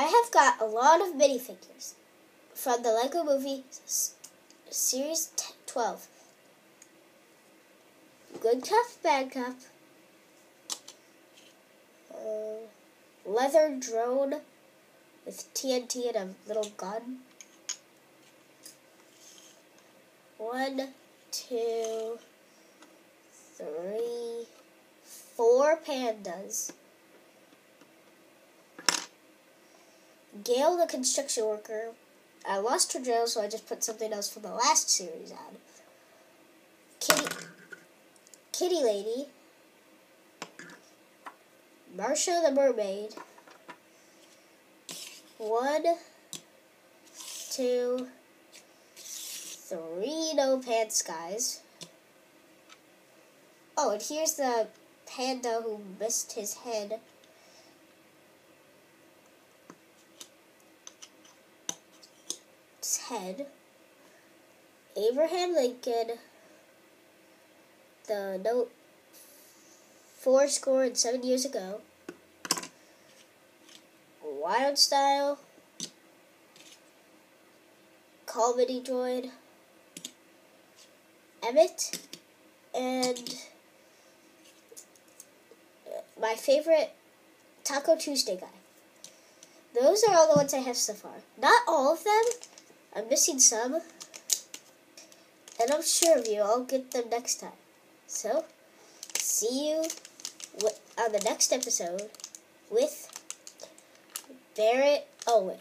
I have got a lot of minifigures from the Lego Movie Series t- 12. Good Cop, Bad Cop. Uh, leather drone with TNT and a little gun. One, two, three, four pandas. Gail, the construction worker. I lost her drill, so I just put something else from the last series on. Kitty, Kitty Lady. Marsha the Mermaid. One, two, three no pants guys. Oh, and here's the panda who missed his head. His head. Abraham Lincoln. The note four score and seven years ago. Wyldstyle. Comedy Droid. Emmet. And my favorite Taco Tuesday guy. Those are all the ones I have so far. Not all of them. I'm missing some. And I'm sure of you, I'll get them next time. So, see you on the next episode with Barrett Owen.